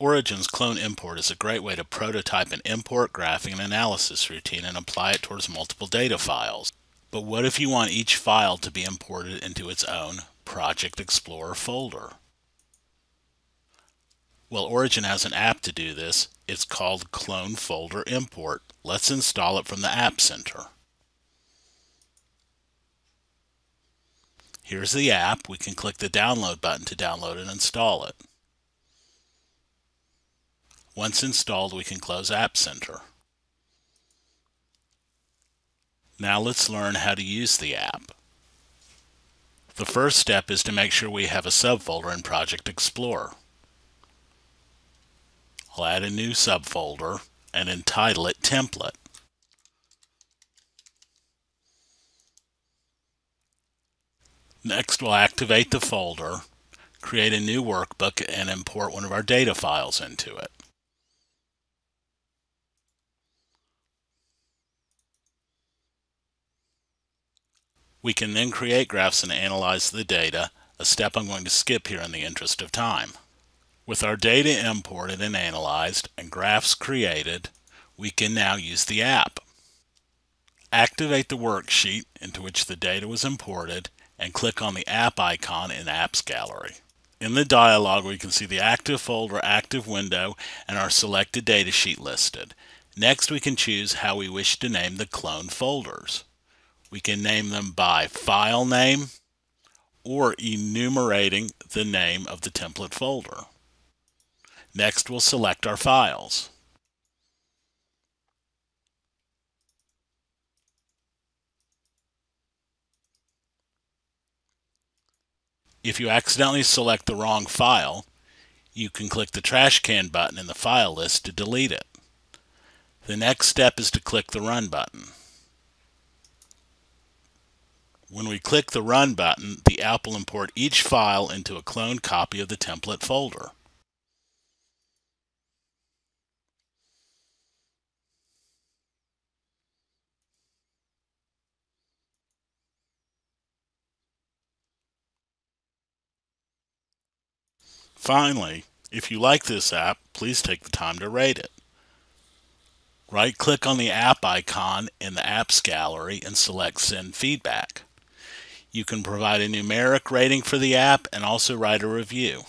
Origin's clone import is a great way to prototype an import graphing and analysis routine and apply it towards multiple data files. But what if you want each file to be imported into its own Project Explorer folder? Well, Origin has an app to do this. It's called Clone Folder Import. Let's install it from the App Center. Here's the app. We can click the download button to download and install it. Once installed, we can close App Center. Now let's learn how to use the app. The first step is to make sure we have a subfolder in Project Explorer. I'll add a new subfolder and entitle it Template. Next, we'll activate the folder, create a new workbook, and import one of our data files into it. We can then create graphs and analyze the data, a step I'm going to skip here in the interest of time. With our data imported and analyzed and graphs created, we can now use the app. Activate the worksheet into which the data was imported and click on the app icon in Apps Gallery. In the dialog, we can see the active folder, active window, and our selected datasheet listed. Next, we can choose how we wish to name the clone folders. We can name them by file name or enumerating the name of the template folder. Next, we'll select our files. If you accidentally select the wrong file, you can click the trash can button in the file list to delete it. The next step is to click the Run button. When we click the Run button, the app will import each file into a cloned copy of the template folder. Finally, if you like this app, please take the time to rate it. Right-click on the app icon in the Apps Gallery and select Send Feedback. You can provide a numeric rating for the app and also write a review.